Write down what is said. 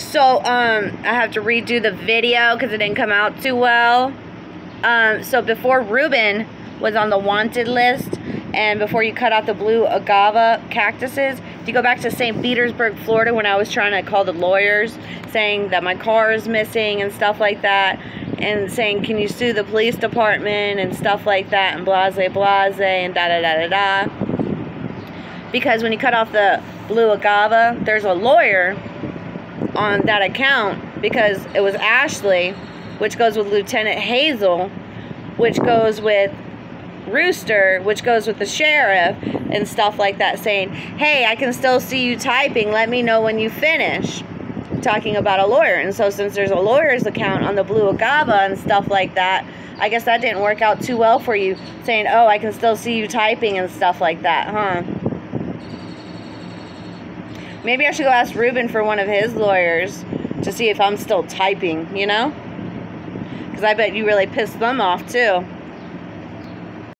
So, um, I have to redo the video because it didn't come out too well. Um, so before Ruben was on the wanted list, and before you cut out the blue agave cactuses, if you go back to St. Petersburg, Florida, when I was trying to call the lawyers, saying that my car is missing and stuff like that, and saying, can you sue the police department and stuff like that, and blase blase, and da da da da da. Because when you cut off the blue agave, there's a lawyer on that account because it was Ashley, which goes with Lieutenant Hazel, which goes with Rooster, which goes with the sheriff and stuff like that, saying, Hey, I can still see you typing. Let me know when you finish. Talking about a lawyer. And so, since there's a lawyer's account on the Blue Agave and stuff like that, I guess that didn't work out too well for you, saying, Oh, I can still see you typing and stuff like that, huh? Maybe I should go ask Ruben for one of his lawyers to see if I'm still typing, you know? Because I bet you really pissed them off too.